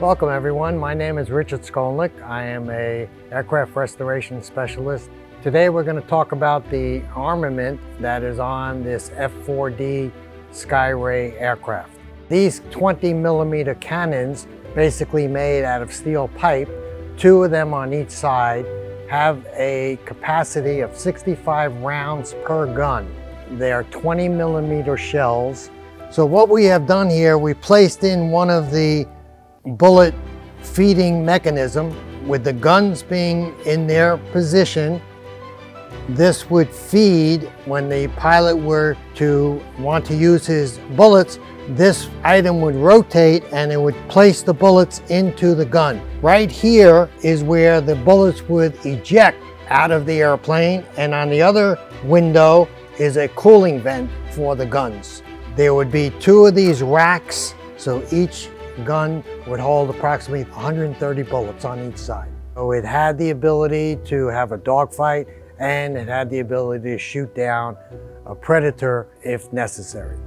Welcome everyone. My name is Richard Skolnick. I am a aircraft restoration specialist. Today we're going to talk about the armament that is on this F-4D Skyray aircraft. These 20 millimeter cannons, basically made out of steel pipe, two of them on each side, have a capacity of 65 rounds per gun. They are 20 millimeter shells. So what we have done here, we placed in one of the bullet feeding mechanism with the guns being in their position. This would feed when the pilot were to want to use his bullets, this item would rotate and it would place the bullets into the gun. Right here is where the bullets would eject out of the airplane and on the other window is a cooling vent for the guns. There would be two of these racks so each gun would hold approximately 130 bullets on each side. So it had the ability to have a dogfight and it had the ability to shoot down a predator if necessary.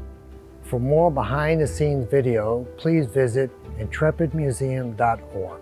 For more behind the scenes video, please visit intrepidmuseum.org.